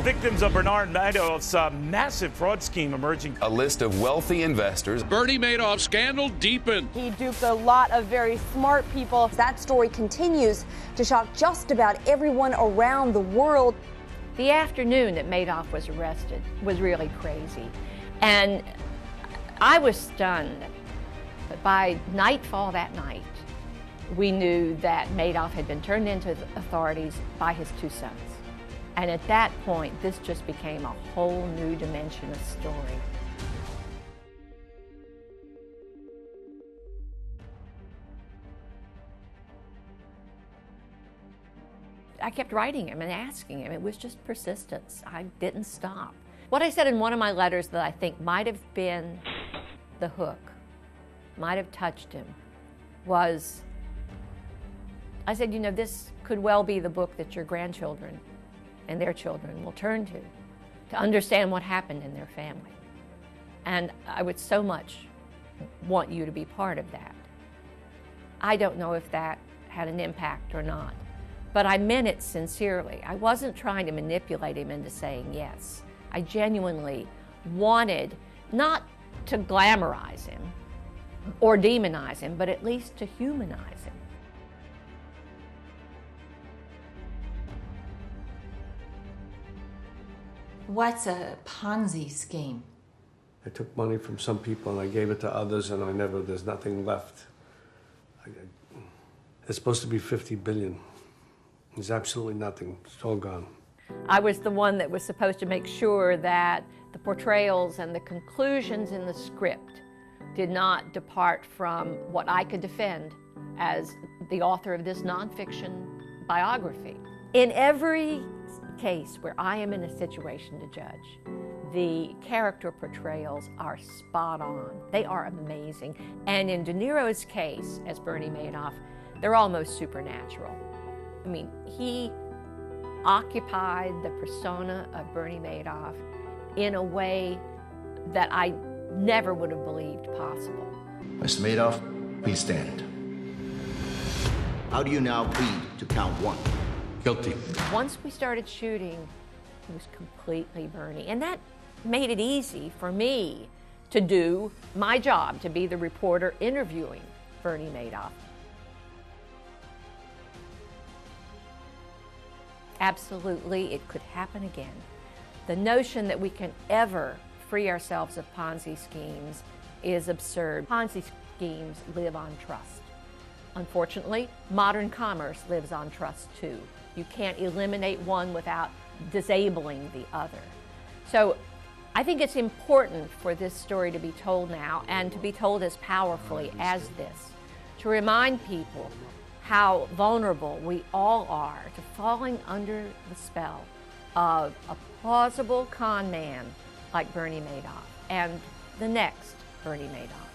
Victims of Bernard Madoff's uh, massive fraud scheme emerging. A list of wealthy investors. Bernie Madoff scandal deepened. He duped a lot of very smart people. That story continues to shock just about everyone around the world. The afternoon that Madoff was arrested was really crazy. And I was stunned. But by nightfall that night, we knew that Madoff had been turned into the authorities by his two sons. And at that point, this just became a whole new dimension of story. I kept writing him and asking him. It was just persistence. I didn't stop. What I said in one of my letters that I think might have been the hook, might have touched him, was I said, you know, this could well be the book that your grandchildren and their children will turn to to understand what happened in their family. And I would so much want you to be part of that. I don't know if that had an impact or not, but I meant it sincerely. I wasn't trying to manipulate him into saying yes. I genuinely wanted not to glamorize him or demonize him, but at least to humanize him. What's a Ponzi scheme? I took money from some people and I gave it to others, and I never, there's nothing left. I, it's supposed to be 50 billion. There's absolutely nothing. It's all gone. I was the one that was supposed to make sure that the portrayals and the conclusions in the script did not depart from what I could defend as the author of this nonfiction biography. In every case where I am in a situation to judge, the character portrayals are spot on. They are amazing. And in De Niro's case, as Bernie Madoff, they're almost supernatural. I mean, he occupied the persona of Bernie Madoff in a way that I never would have believed possible. Mr. Madoff, please stand. How do you now plead to count one? Guilty. Once we started shooting, it was completely Bernie. And that made it easy for me to do my job, to be the reporter interviewing Bernie Madoff. Absolutely, it could happen again. The notion that we can ever free ourselves of Ponzi schemes is absurd. Ponzi schemes live on trust. Unfortunately, modern commerce lives on trust too. You can't eliminate one without disabling the other. So I think it's important for this story to be told now and to be told as powerfully as this, to remind people how vulnerable we all are to falling under the spell of a plausible con man like Bernie Madoff and the next Bernie Madoff.